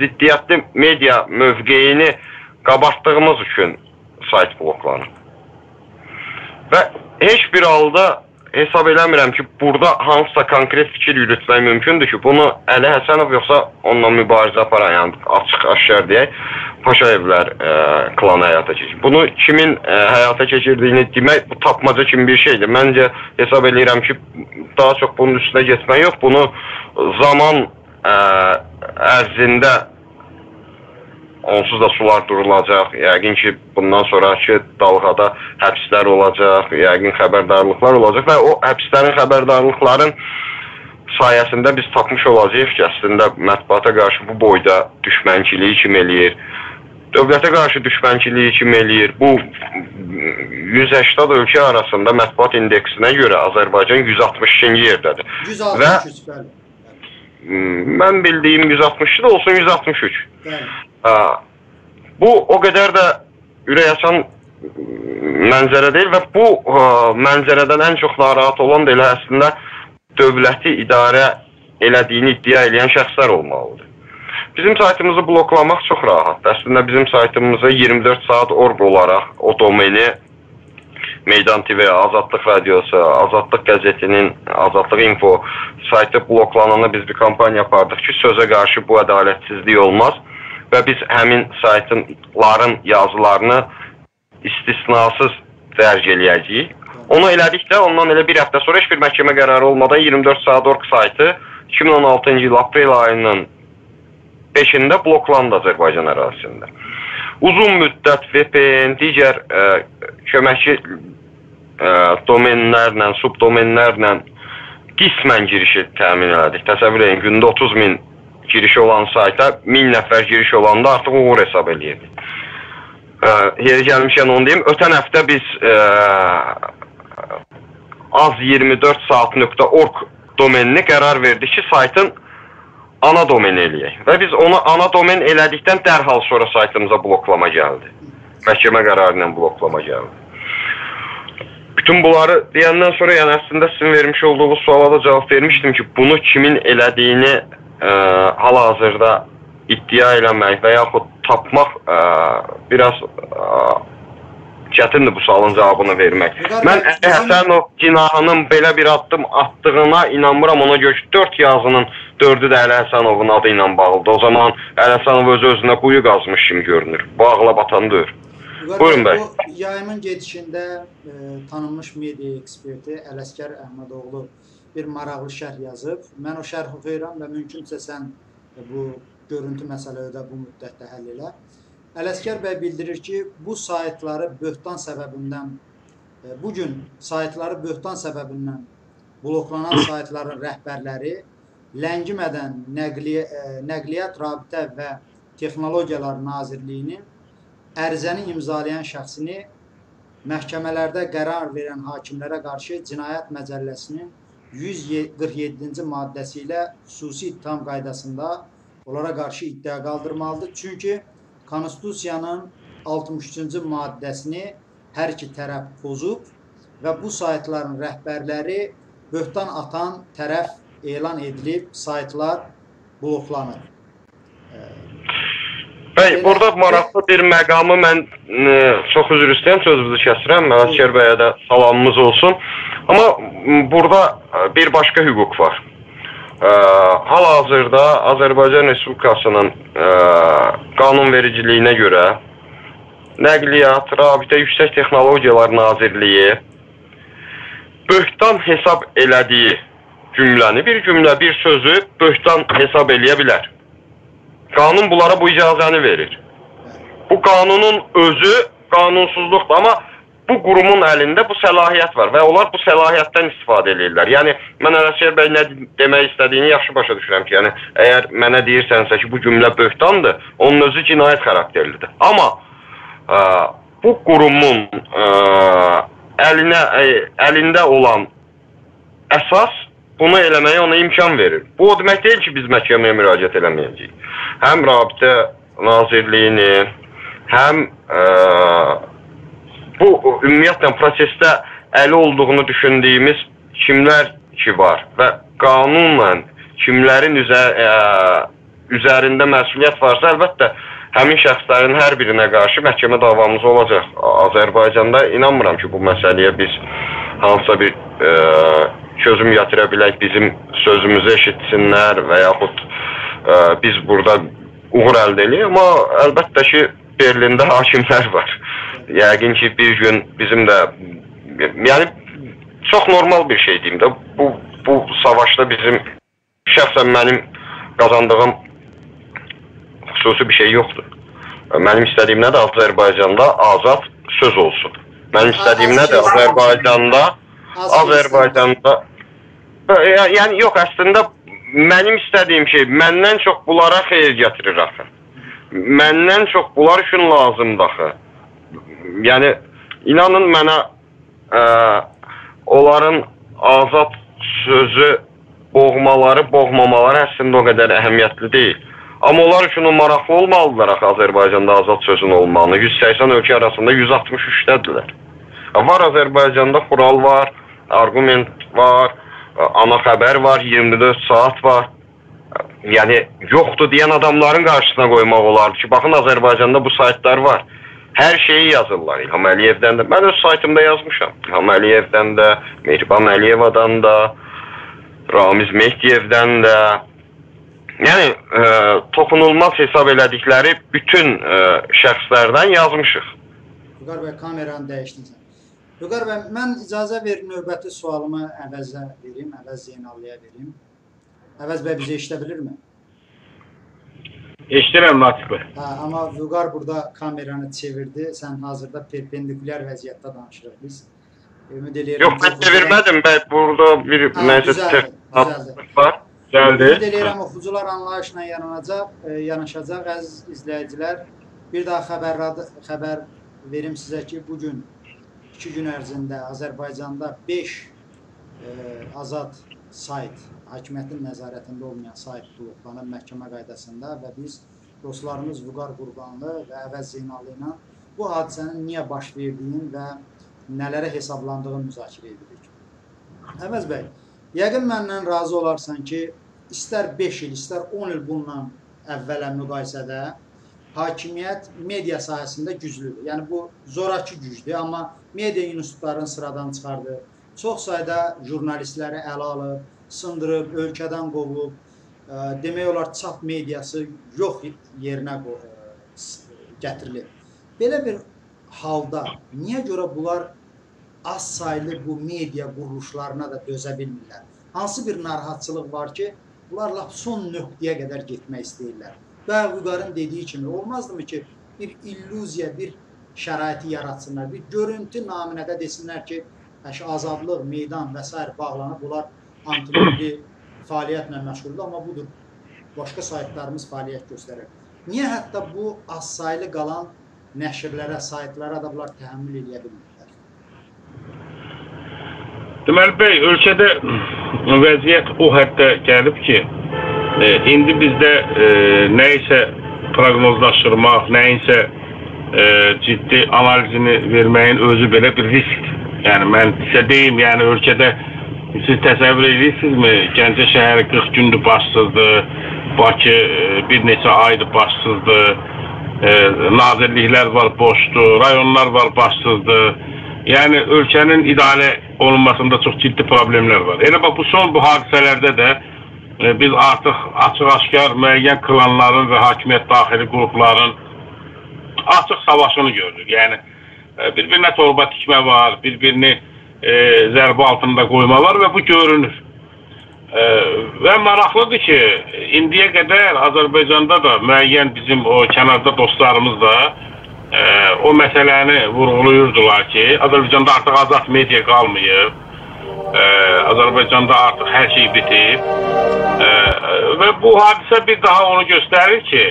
ziddiyyətli media mövqeyini qabartdığımız üçün sayt bloklanıb. Və heç bir halda hesab eləmirəm ki, burada hansısa konkret fikir yürütmək mümkündür ki, bunu Əli Həsənov yoxsa onunla mübarizə aparan, yəni açıq aşkar deyək, Paşayevlər ə, klanı həyata keçirir. Bunu kimin ə, həyata keçirdiyini demək bu tapmaca kimi bir şeydir. Məncə hesab eləyirəm ki, daha çox bunun üstünə getmək yox, bunu zaman ə, ərzində onsuz da sular durulacaq. Yəqin ki, bundan sonrakı dalğada həbslər olacaq, yəqin xəbərdarlıqlar olacaq və o həbslərin, xəbərdarlıqların sayəsində biz tapmış olacağıq ki, əslində mətbuata qarşı bu boyda düşmənçiliyi kim eləyir? Dövlətə qarşı düşmənçiliyi kim eləyir? Bu 180 ölkə arasında mətbuat indeksinə görə Azərbaycan 162-ci yerdədir.
163 bəli.
Mən bildiyim 162 də olsun 163.
Bəli.
Ha, bu o qədər də ürək açan mənzərə deyil və bu ə, mənzərədən ən çox narahat olan da elə əslində dövləti idarə elədiyini iddia edən şəxslər olmalıdır. Bizim saytımızı bloklamaq çox rahatdır. Əslində bizim saytımıza 24 saat orq olaraq o domeni Meydan TV, Azadlıq Radiosu, Azadlıq qəzetinin, Azadlıq Info saytı bloklananda biz bir kampaniya apardıq ki, sözə qarşı bu ədalətsizlik olmaz və biz həmin saytınların yazılarını istisnasız dərc eləyəcəyik. Onu elədikdə ondan elə bir həftə sonra heç bir məhkəmə qərarı olmadan 24 saat orq saytı 2016-cı il aprel ayının 5-də bloklandı Azərbaycan ərazisində. Uzun müddət VPN, digər ə, köməkçi ə, domenlərlə, subdomenlərlə qismən girişi təmin elədik. Təsəvvür edin, gündə 30 min girişi olan sayta 1000 nəfər giriş olanda artıq uğur hesab eləyirdik. Yeri gəlmişkən onu deyim, ötən həftə biz ə, az24saat.org domenini qərar verdik ki, saytın ana domen eləyək. Və biz onu ana domen elədikdən dərhal sonra saytımıza bloklama gəldi. Məhkəmə qərarı ilə bloklama gəldi. Bütün bunları deyəndən sonra, yəni əslində sizin vermiş olduğunuz suala da cavab vermişdim ki, bunu kimin elədiyini hal-hazırda iddia eləmək və yaxud tapmaq ə, biraz ə, çətindir bu sualın cavabını vermək. Mən Əli Həsənov cinahının belə bir addım atdığına inanmıram. Ona görə ki, 4 yazının 4-ü də Əli Həsənovun adı ilə bağlıdır. O zaman Əli Həsənov öz özünə quyu qazmış kimi görünür. Bu ağla batan deyil. Buyurun bəy.
Bu yayımın gedişində e, tanınmış media eksperti Ələskər Əhmədoğlu bir maraqlı şərh yazıb. Mən o şərhi oxuyuram və mümkünsə sən bu görüntü məsələləri də bu müddətdə həll elə. Ələskər bəy bildirir ki, bu saytları böhtan səbəbindən e, bu gün saytları böhtan səbəbindən bloklanan saytların rəhbərləri ləngimədən Nəqliyyat, e, Nəqliyyat Rabitə və Texnologiyalar Nazirliyinin ərizəni imzalayan şəxsini məhkəmələrdə qərar verən hakimlərə qarşı Cinayət Məcəlləsinin 147-ci maddəsi ilə xüsusi ittiham qaydasında onlara qarşı iddia qaldırmalıdır. Çünki Konstitusiyanın 63-cü maddəsini hər iki tərəf pozub və bu saytların rəhbərləri böhtan atan tərəf elan edilib, saytlar bloklanır.
Bəy, burada maraqlı bir məqamı mən ə, e, çox üzr istəyirəm, sözünüzü kəsirəm. Məskər bəyə də salamımız olsun. Amma burada e, bir başqa hüquq var. Hal-hazırda Azərbaycan Respublikasının ə, qanunvericiliyinə görə Nəqliyyat, Rabitə Yüksək Texnologiyalar Nazirliyi böhtan hesab elədiyi cümləni, bir cümlə, bir sözü böhtan hesab eləyə bilər. Qanun bunlara bu icazəni verir. Bu qanunun özü qanunsuzluqdur, amma bu qurumun əlində bu səlahiyyət var və onlar bu səlahiyyətdən istifadə edirlər. Yəni mən Ələsgər bəy nə demək istədiyini yaxşı başa düşürəm ki, yəni əgər mənə deyirsənsə ki, bu cümlə böhtandır, onun özü cinayət xarakterlidir. Amma ə, bu qurumun ə, əlinə ə, əlində olan əsas bunu eləməyə ona imkan verir. Bu o demək deyil ki, biz məhkəməyə müraciət eləməyəcəyik. Həm Rabitə Nazirliyini, həm ə, bu ümumiyyətlə prosesdə əli olduğunu düşündüyümüz kimlər ki var və qanunla kimlərin üzə, ə, e, üzərində məsuliyyət varsa, əlbəttə həmin şəxslərin hər birinə qarşı məhkəmə davamız olacaq. Azərbaycanda inanmıram ki, bu məsələyə biz hansısa bir ə, e, çözüm gətirə bilək, bizim sözümüzü eşitsinlər və yaxud ə, e, biz burada uğur əldə eləyək, amma əlbəttə ki, Berlində hakimlər var yəqin ki bir gün bizim də yəni çox normal bir şey deyim də bu bu savaşda bizim şəxsən mənim qazandığım xüsusi bir şey yoxdur. Mənim istədiyim nədir? Azərbaycanda azad söz olsun. Mənim istədiyim nədir? Azərbaycanda Azərbaycanda yəni yox, əslində mənim istədiyim şey məndən çox bunlara xeyir gətirir axı. Məndən çox bunlar üçün lazımdır axı yəni inanın mənə ə, onların azad sözü boğmaları, boğmamaları əslində o qədər əhəmiyyətli deyil. Amma onlar üçün o maraqlı olmalıdırlar axı Azərbaycanda azad sözün olmağını. 180 ölkə arasında 163-dədirlər. Var Azərbaycanda xural var, arqument var, ana xəbər var, 24 saat var. Yəni yoxdur deyən adamların qarşısına qoymaq olardı ki, baxın Azərbaycanda bu saytlar var hər şeyi yazırlar İlham Əliyevdən də. Mən öz saytımda yazmışam. İlham Əliyevdən də, Mehriban Əliyevadan da, Ramiz Mehdiyevdən də. Yəni e, toxunulmaz hesab elədikləri bütün e, şəxslərdən yazmışıq.
Vüqar bəy kameranı dəyişdinsə. Vüqar bəy, mən icazə verin növbəti sualımı əvəzə verim, əvəz Zeynallıya verim. Əvəz bəy bizi eşidə bilirmi?
Eşidirəm Natiq bəy.
Hə, amma Vüqar burada kameranı çevirdi. Sən hazırda perpendikulyar vəziyyətdə danışırıq biz. Ümid eləyirəm.
Yox, mən çevirmədim. Bəy, burada bir
düzəldi.
var.
Gəldi.
Ümid eləyirəm oxucular anlayışla yanılacaq, e, yanaşacaq əziz izləyicilər. Bir daha xəbər xəbər verim sizə ki, bu gün 2 gün ərzində Azərbaycanda 5 e, azad sayt, hakimiyyətin nəzarətində olmayan sayt bloklanıb məhkəmə qaydasında və biz dostlarımız Vüqar Qurbanlı və Əvəz Zeynallı ilə bu hadisənin niyə baş verdiyini və nələrə hesablandığını müzakirə edirik. Əvəz bəy, yəqin məndən razı olarsan ki, istər 5 il, istər 10 il bundan əvvələ müqayisədə hakimiyyət media sahəsində güclüdür. Yəni bu zorakı gücdür, amma media institutlarını sıradan çıxardı. Çox sayda jurnalistləri ələ alıb, sındırıb, ölkədən qovub, ə, demək olar çap mediası yox yerinə ə, gətirilib. Belə bir halda niyə görə bunlar az saylı bu media quruluşlarına da dözə bilmirlər? Hansı bir narahatçılıq var ki, bunlar lap son nöqtəyə qədər getmək istəyirlər? Və Vüqarın dediyi kimi olmazdımı ki, bir illüziya, bir şəraiti yaratsınlar, bir görüntü naminə də desinlər ki, həş azadlıq, meydan və s. bağlanıb bunlar antimilli fəaliyyətlə məşğuldur, amma budur. Başqa saytlarımız fəaliyyət göstərir. Niyə hətta bu az saylı qalan nəşrlərə, saytlara da bunlar təhəmmül edə bilmirlər?
Deməli bəy, ölkədə vəziyyət o həddə gəlib ki, e, indi bizdə e, nə isə proqnozlaşdırmaq, nəyinsə e, ciddi analizini verməyin özü belə bir riskdir. Yəni mən sizə deyim, yəni ölkədə siz təsəvvür edirsinizmi? Gəncə şəhəri 40 gündür başsızdır. Bakı e, bir neçə aydır başsızdır. E, nazirliklər var boşdur, rayonlar var başsızdır. Yəni ölkənin idarə olunmasında çox ciddi problemlər var. Elə bax bu son bu hadisələrdə də e, biz artıq açıq-aşkar müəyyən klanların və hakimiyyət daxili qrupların açıq savaşını görürük. Yəni bir-birinə torba tikmə var, bir-birini e, zərbə altında qoyma var və bu görünür. E, və maraqlıdır ki, indiyə qədər Azərbaycanda da müəyyən bizim o kənarda dostlarımız da e, o məsələni vurğuluyurdular ki, Azərbaycanda artıq azad media qalmayıb, e, Azərbaycanda artıq hər şey bitib e, və bu hadisə bir daha onu göstərir ki,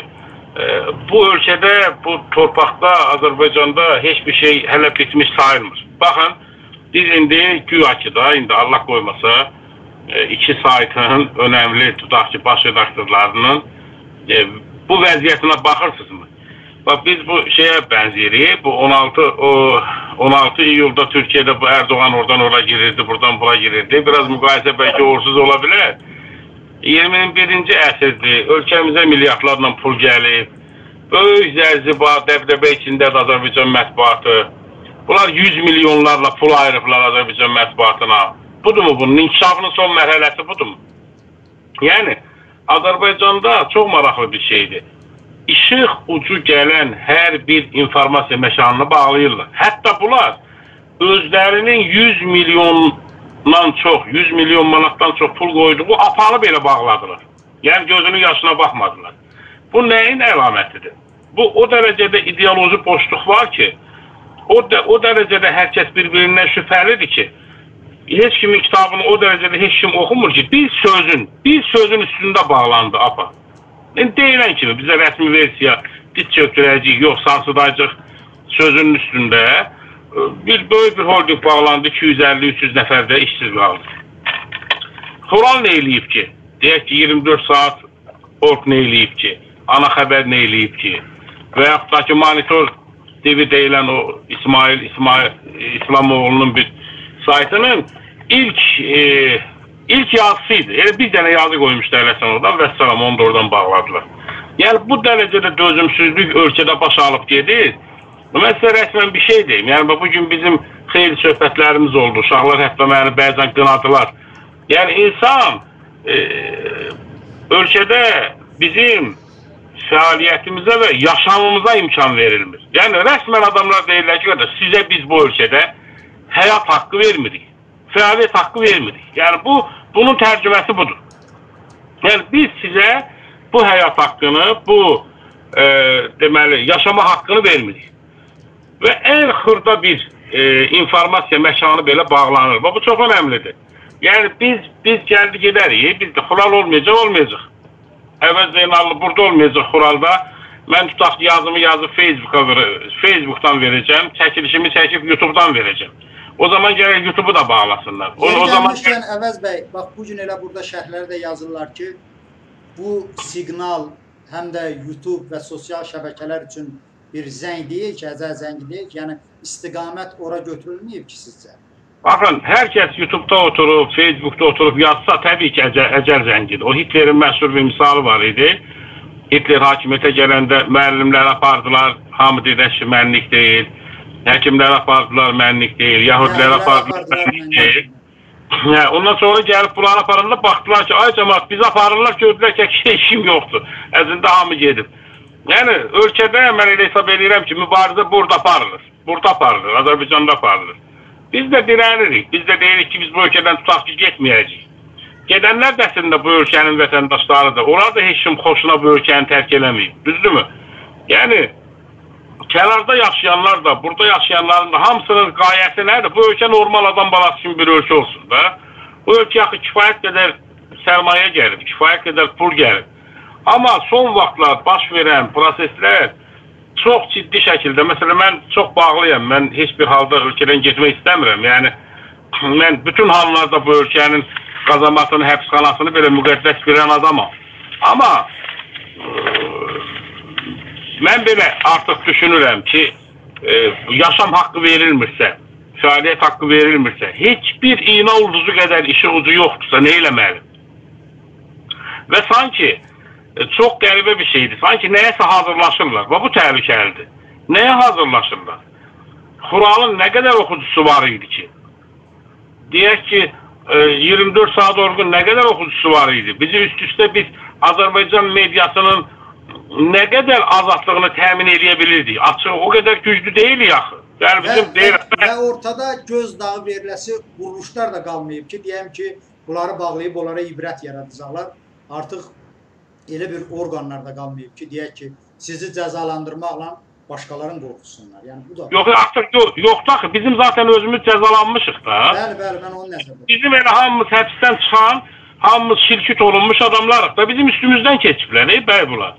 bu ölkədə, bu torpaqda, Azərbaycanda heç bir şey hələ bitmiş sayılmır. Baxın, biz indi güya ki da, indi Allah qoymasa, iki saytın önəmli, tutaq ki, baş redaktorlarının e, bu vəziyyətinə baxırsınızmı? Bax, biz bu şeyə bənziyirik, bu 16, o 16 iyulda Türkiyədə bu Erdoğan oradan ora girirdi, buradan bura girirdi. Biraz müqayisə bəlkə uğursuz ola bilər. 21-ci əsrdir, ölkəmizə milyardlarla pul gəlib, böyük zərziba, dəbdəbə içindədir Azərbaycan mətbuatı. Bunlar 100 milyonlarla pul ayırıblar Azərbaycan mətbuatına. Budurmu bunun inkişafının son mərhələsi budurmu? Yəni, Azərbaycanda çox maraqlı bir şeydir. İşıq ucu gələn hər bir informasiya məkanını bağlayırlar. Hətta bunlar özlərinin 100 milyon manatdan çox, 100 milyon manatdan çox pul qoyduğu apanı belə bağladılar. Yəni gözünün yaşına baxmadılar. Bu nəyin əlamətidir? Bu o dərəcədə ideoloji boşluq var ki, o da, o dərəcədə hər kəs bir-birindən şübhəlidir ki, heç kimin kitabını o dərəcədə heç kim oxumur ki, bir sözün, bir sözün üstündə bağlandı apa. Yəni deyilən kimi bizə rəsmi versiya dit çöktürəcəyik, yox sarsıdacaq sözünün üstündə bir böyük bir holding bağlandı, 250-300 nəfər də işsiz qaldı. Xural nə eləyib ki? Deyək ki, 24 saat ork nə eləyib ki? Ana xəbər nə eləyib ki? Və yaxud da ki, monitor TV deyilən o İsmail, İsmail İslamoğlu'nun bir saytının ilk e, ilk yazısıydı. Elə bir dənə yazı qoymuşlar eləsən oradan və salam onu da oradan bağladılar. Yəni bu dərəcədə dözümsüzlük ölkədə baş alıb gedir. Mən sizə rəsmən bir şey deyim. Yəni bu gün bizim xeyli söhbətlərimiz oldu. Uşaqlar hətta məni bəzən qınadılar. Yəni insan e, ölkədə bizim fəaliyyətimizə və yaşamımıza imkan verilmir. Yəni rəsmən adamlar deyirlər ki, qardaş, sizə biz bu ölkədə həyat haqqı vermirik. Fəaliyyət haqqı vermirik. Yəni bu bunun tərcüməsi budur. Yəni biz sizə bu həyat haqqını, bu e, deməli yaşama haqqını vermirik. Və ən xırda bir e, informasiya məkanı belə bağlanır. Bu çox önəmlidir. Yəni biz biz gəldi gedərik, biz də xural olmayacaq, olmayacaq. Əvvəl Zeynallı burada olmayacaq xuralda. Mən tutaq yazımı yazıb Facebooka Facebookdan verəcəm, çəkilişimi çəkib YouTube-dan verəcəm. O zaman gərək YouTube-u da bağlasınlar.
O, o zaman Əvəz bəy, bax bu gün elə burada şərhlərdə yazırlar ki, bu siqnal həm də YouTube və sosial şəbəkələr üçün bir zəng deyil ki, əzəl zəng deyil ki, yəni istiqamət ora götürülməyib ki sizcə?
Baxın, hər kəs YouTube-da oturub, Facebook-da oturub yazsa, təbii ki, əcəl, əcəl zəngidir. O Hitlerin məşhur bir misalı var idi. Hitler hakimiyyətə gələndə müəllimlər apardılar, hamı dedək ki, mənlik deyil. Həkimlər apardılar, mənlik deyil. Yahudilər apardılar, mənlik deyil. Hə, ondan sonra gəlib bunları aparırlar, baxdılar ki, ay cəmaat, biz aparırlar, gördülər ki, [LAUGHS] işim yoxdur. Əzində hamı gedib. Yəni, ölkədə mən elə hesab edirəm ki, mübarizə burada aparılır. Burada aparılır, Azərbaycanda aparılır. Biz də dirənirik. Biz də deyirik ki, biz bu ölkədən tutaq ki, getməyəcəyik. Gedənlər də bu ölkənin vətəndaşlarıdır. Onlar da heç kim xoşuna bu ölkəni tərk eləməyib. Düzdürmü? Yəni kənarda yaşayanlar da, burada yaşayanların da hamısının qayəsi nədir? Bu ölkə normal adam balası kimi bir ölkə olsun da. Bu ölkə axı kifayət qədər sərmayə gəlib, kifayət qədər pul gəlib. Amma son vaxtlar baş verən proseslər çox ciddi şəkildə, məsələn, mən çox bağlıyam. Mən heç bir halda ölkədən getmək istəmirəm. Yəni mən [CLEARS THROAT] bütün hallarda bu ölkənin qazamatını, həbsxanasını belə müqəddəs bilən adamam. Amma ə, mən belə artıq düşünürəm ki, ə, yaşam haqqı verilmirsə, fəaliyyət haqqı verilmirsə, heç bir iğna ulduzu qədər ucu yoxdursa, nə eləməli? Və sanki çox qəribə bir şeydir. Sanki nəyəsə hazırlaşırlar. Və bu təhlükəlidir. Nəyə hazırlaşırlar? Xuralın nə qədər oxucusu var idi ki? Deyək ki, 24 saat orgun nə qədər oxucusu var idi? Bizi üst-üstə biz Azərbaycan mediasının nə qədər azadlığını təmin edə bilirdik? Açıq, o qədər güclü deyilik axı. Yəni bizim
və, deyir, və, və ortada göz dağı veriləsi quruluşlar da qalmayıb ki, deyəm ki, bunları bağlayıb onlara ibrət yaradacaqlar. Artıq elə bir orqanlar da qalmayıb ki, deyək ki, sizi cəzalandırmaqla başqalarını qorxusunlar. Yəni bu da
Yox, artıq yox, yoxdur axı. Bizim zaten özümüz cəzalanmışıq da.
Bəli, bəli, mən onu nəzərdə.
Bizim elə hamımız həbsdən çıxan, hamımız şirkət olunmuş adamlarıq da bizim üstümüzdən keçiblər, ey bəy bunlar.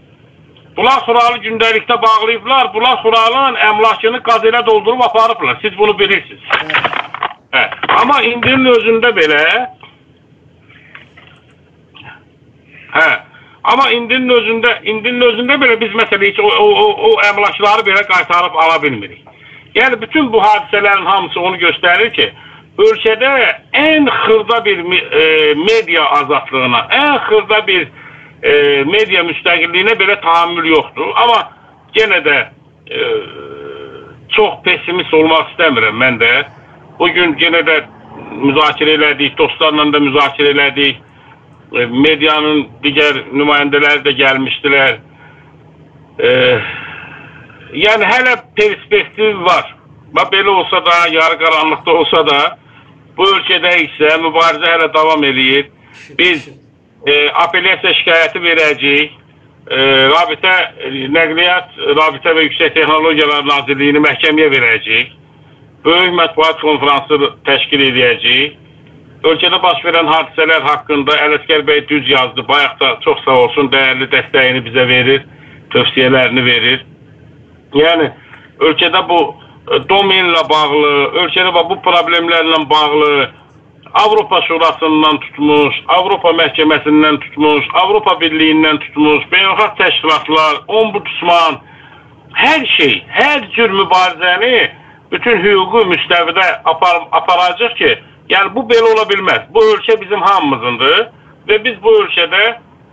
Bunlar xuralı gündəlikdə bağlayıblar. Bunlar xuralın əmlakını qazelə doldurub aparıblar. Siz bunu bilirsiniz. Hə. Amma indinin özündə belə Hə. Amma indinin özündə, indinin özündə belə biz məsələn heç o, o, o, o əmlakları belə qaytarıb ala bilmirik. Bütün bu hadisələrin hamısı onu göstərir ki, ölkədə ən xırda bir e, media azadlığına, ən xırda bir e, media müstəqilliyinə belə tahammül yoxdur. Amma yenə də e, çox pessimist olmaq istəmirəm mən də. Bu gün yenə də müzakirə elədik, dostlarla da müzakirə elədik. E, medianın digər nümayəndələri də gəlmişdilər. E, yəni hələ perspektiv var. Bax belə olsa da, yarı qaranlıqda olsa da, bu ölkədə isə mübarizə hələ davam eləyir. Biz e, apellyasiya şikayəti verəcəyik. E, rabitə Nəqliyyat, Rabitə və Yüksək Texnologiyalar Nazirliyini məhkəməyə verəcəyik. Böyük mətbuat konfransı təşkil edəcəyik ölkədə baş verən hadisələr haqqında Ələsgər bəy düz yazdı. Bayaq da çox sağ olsun, dəyərli dəstəyini bizə verir, tövsiyələrini verir. Yəni ölkədə bu e, domenlə bağlı, ölkədə bu problemlərlə bağlı Avropa Şurasından tutmuş, Avropa Məhkəməsindən tutmuş, Avropa Birliyindən tutmuş, beynəlxalq təşkilatlar, ombudsman, hər şey, hər cür mübarizəni bütün hüquqi müstəvidə apar aparacaq ki, Yəni bu belə ola bilməz. Bu ölkə bizim hamımızındır və biz bu ölkədə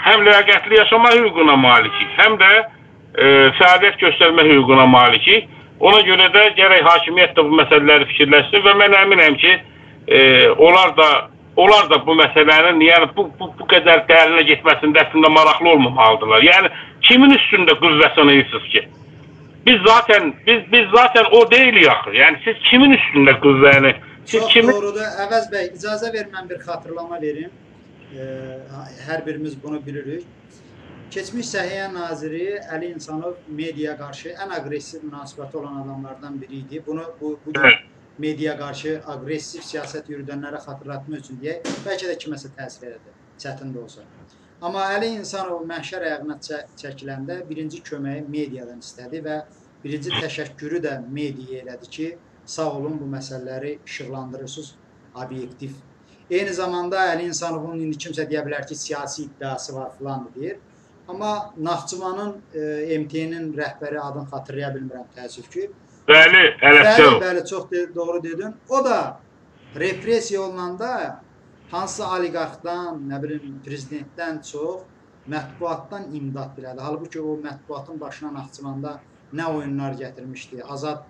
həm ləyaqətli yaşama hüququna malikik, həm də e, fəaliyyət göstərmə hüququna malikik. Ona görə də gərək hakimiyyət də bu məsələləri fikirləşsin və mən əminəm ki, e, onlar da onlar da bu məsələnin yəni bu bu, bu qədər dərinə getməsində əslində maraqlı olmamalıdırlar. Yəni kimin üstündə qüvvə sanırsınız ki? Biz zaten biz biz zaten o deyilik axı. Yəni siz kimin üstündə qüvvəni
Çox kimi... doğrudur. Əvəz bəy, icazə ver mən bir xatırlama verim. E, hər birimiz bunu bilirik. Keçmiş Səhiyyə naziri Əli İnsanov mediaya qarşı ən aqressiv münasibəti olan adamlardan biri idi. Bunu bu bu gün mediaya qarşı aqressiv siyasət yürüdənlərə xatırlatmaq üçün deyək, bəlkə də kiməsə təsir elədi, çətin də olsa. Amma Əli İnsanov məhşər ayağına çə çəkiləndə birinci köməyi mediadan istədi və birinci təşəkkürü də mediaya elədi ki, sağ olun bu məsələləri işıqlandırırsınız obyektiv. Eyni zamanda Əli İnsanovun indi kimsə deyə bilər ki, siyasi iddiası var filan deyir. Amma Naxçıvanın e, MT-nin rəhbəri adını xatırlaya bilmirəm təəssüf ki.
Bəli, Ələfsov.
Bəli, bəli, çox de doğru dedin. O da repressiya olunanda hansı oliqarxdan, nə bilim, prezidentdən çox mətbuatdan imdad dilədi. Halbuki o mətbuatın başına Naxçıvanda nə oyunlar gətirmişdi? Azad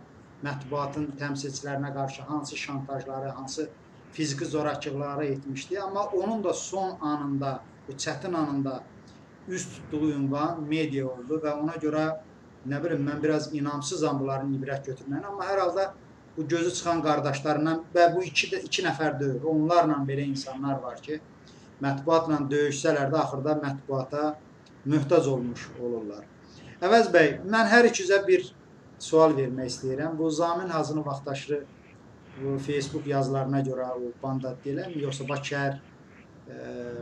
mətbuatın təmsilçilərinə qarşı hansı şantajları, hansı fiziki zorakılıqları etmişdi. Amma onun da son anında, bu çətin anında üst tutduğu ünvan media oldu və ona görə nə bilim mən biraz inamsızam bunların ibrət götürməyinə, amma hər halda bu gözü çıxan qardaşlarından və bu iki də iki nəfər deyil, onlarla belə insanlar var ki, mətbuatla döyüşsələr də axırda mətbuata möhtac olmuş olurlar. Əvəz bəy, mən hər ikizə bir sual vermək istəyirəm. Bu Zamin Hazının vaxtaşırı bu Facebook yazılarına görə o bandat deyiləm, yoxsa Bakır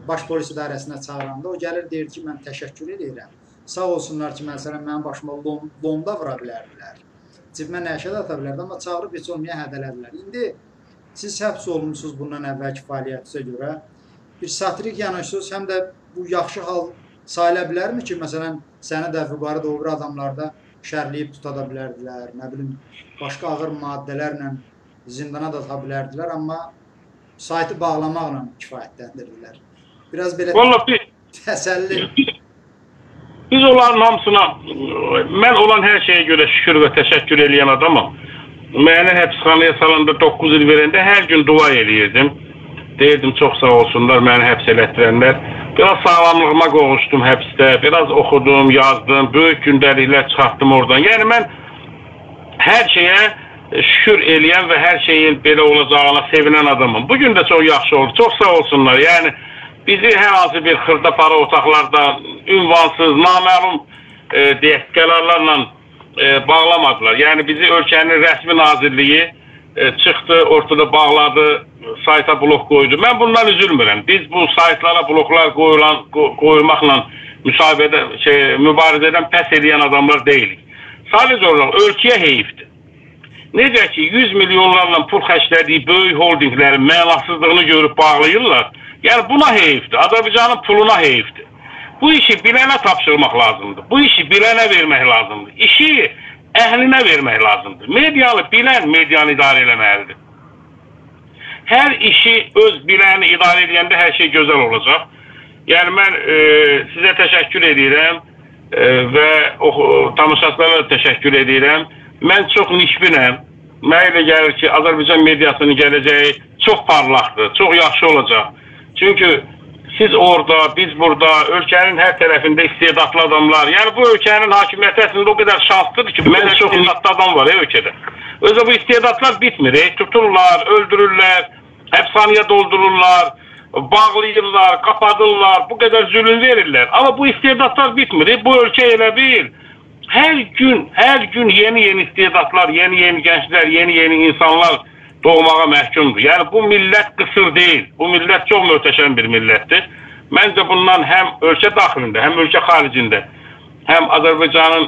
baş polis idarəsinə çağıranda o gəlir deyir ki, mən təşəkkür edirəm. Sağ olsunlar ki, məsələn mənim başıma lom, lomda vura bilərdilər. Cibimə nəşə də ata bilərdi, amma çağırıb heç olmaya hədələdilər. İndi siz həbs olunmusunuz bundan əvvəlki fəaliyyətinizə görə. Bir satirik yanaşırsınız, həm də bu yaxşı hal sayıla bilərmi ki, məsələn, səni də vüqarı doğru adamlarda şərləyib tuta da bilərdilər, nə bilim, başqa ağır maddələrlə zindana da ata bilərdilər, amma saytı bağlamaqla kifayətləndirirlər. Biraz belə
Vallahi biz,
təsəlli.
biz onların hamısına mən olan hər şeyə görə şükür və təşəkkür eləyən adamam. Məni həbsxanaya salanda 9 il verəndə hər gün dua eləyirdim. Deyirdim çox sağ olsunlar məni həbs elətdirənlər. Biraz sağlamlığıma qovuşdum həbsdə, biraz oxudum, yazdım, böyük gündəliklər çıxartdım oradan. Yəni mən hər şeyə şükür eləyən və hər şeyin belə olacağına sevinən adamım. Bu gün də çox yaxşı oldu. Çox sağ olsunlar. Yəni bizi hər hansı bir xırda para otaqlarda ünvansız, naməlum e, deyək qərarlarla e, bağlamadılar. Yəni bizi ölkənin rəsmi nazirliyi e, çıxdı, ortada bağladı, sayta blok qoydu. Mən bundan üzülmürəm. Biz bu saytlara bloklar qoyulan qoyulmaqla müsahibədə şey mübarizədən pəs edən adamlar deyilik. Sadəcə olaraq ölkəyə heyifdir. Necə ki 100 milyonlarla pul xərclədiyi böyük holdinglərin mənasızlığını görüb bağlayırlar. Yəni buna heyifdir. Azərbaycanın puluna heyifdir. Bu işi bilənə tapşırmaq lazımdır. Bu işi bilənə vermək lazımdır. İşi əhlinə vermək lazımdır. Medianı bilən medianı idarə eləməlidir. Hər işi öz biləni idarə edəndə hər şey gözəl olacaq. Yəni mən e, sizə təşəkkür edirəm e, və tamaşaçılara təşəkkür edirəm. Mən çox nişbinəm. Mənə elə gəlir ki, Azərbaycan mediasının gələcəyi çox parlaqdır, çox yaxşı olacaq. Çünki siz orada, biz burada, ölkənin hər tərəfində istedadlı adamlar. Yəni bu ölkənin hakimiyyəti əslində o qədər şanslıdır ki, mən çox istedadlı adam var ya ölkədə. Özə bu istedadlar bitmir. E, tuturlar, öldürürlər, həbsxanaya doldururlar, bağlayırlar, qapadırlar, bu qədər zülüm verirlər. Amma bu istedadlar bitmir. E, bu ölkə elə bil her gün, her gün yeni yeni istedadlar, yeni yeni gençler, yeni yeni insanlar doğmağa məhkumdur. Yəni bu millət qısır deyil. Bu millət çox möhtəşəm bir millətdir. Məncə bundan həm ölkə daxilində, həm ölkə xaricində, həm Azərbaycanın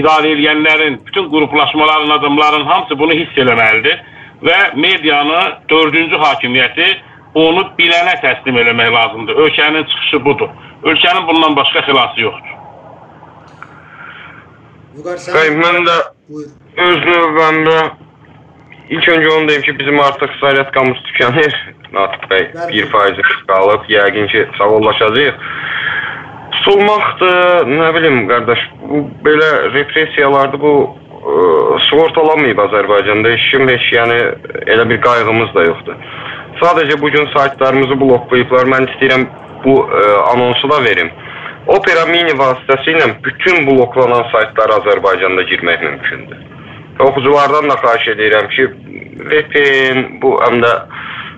idarə edənlərin, bütün qruplaşmaların, adamların hamısı bunu hiss eləməlidir və medianı dördüncü hakimiyyəti onu bilənə təslim eləmək lazımdır. Ölkənin çıxışı budur. Ölkənin bundan başqa xilası yoxdur.
Vüqar sən
Bəy, mən də öz növbəmdə ilk öncə onu deyim ki, bizim artıq iqtisadiyyat qamusu tükənir. Natiq bəy,
Bəli.
1% qalıb, yəqin ki, sağollaşacağıq. Tutulmaqdır, nə bilim qardaş, bu belə repressiyalardır, bu ə, sığortalamayıb Azərbaycanda. Heç kim heç yəni elə bir qayğımız da yoxdur. Sadəcə bu gün saytlarımızı bloklayıblar. Mən istəyirəm bu ə, anonsu da verim. Opera Mini vasitəsilə bütün bloklanan saytlara Azərbaycanda girmək mümkündür. Oxuculardan da xahiş edirəm ki, VPN bu həm də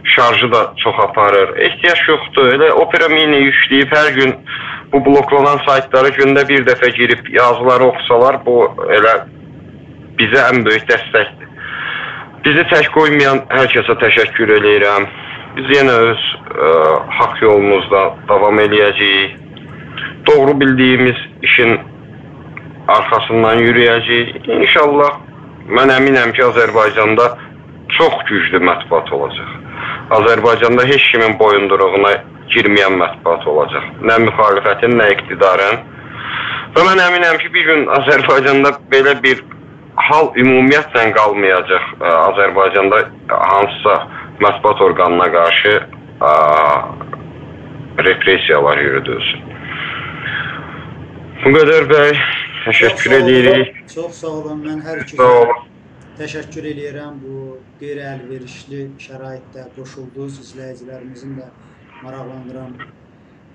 şarjı da çox aparır. Ehtiyac yoxdur. Elə Opera Mini yükləyib hər gün bu bloklanan saytları gündə bir dəfə girib yazıları oxusalar, bu elə bizə ən böyük dəstəkdir. Bizi tək qoymayan hər kəsə təşəkkür eləyirəm. Biz yenə öz ə, haqq yolumuzda davam eləyəcəyik. Doğru bildiyimiz işin arxasından yürüyəcəyik. İnşallah mən əminəm ki, Azərbaycanda çox güclü mətbuat olacaq. Azərbaycanda heç kimin boyunduruğuna girməyən mətbuat olacaq. Nə müxalifətin, nə iqtidarın. Və mən əminəm ki, bir gün Azərbaycanda belə bir hal ümumiyyətlə qalmayacaq. Azərbaycanda hansısa mətbuat orqanına qarşı ə, repressiyalar yürüdülsün. Bu qədər bəy. Təşəkkür edirik.
Çox sağ olun. Mən hər iki
Sağ olun.
təşəkkür eləyirəm bu qeyri-əlverişli şəraitdə qoşuldunuz. İzləyicilərimizin də maraqlandıran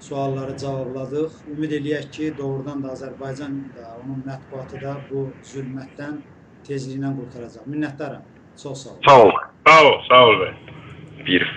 sualları cavabladıq. Ümid eləyək ki, doğrudan da Azərbaycan da, onun mətbuatı da bu zülmətdən tezliklə qurtaracaq. Minnətdaram. Çox sağ olun.
Sağ olun.
Sağ ol, sağ ol bəy.
Bir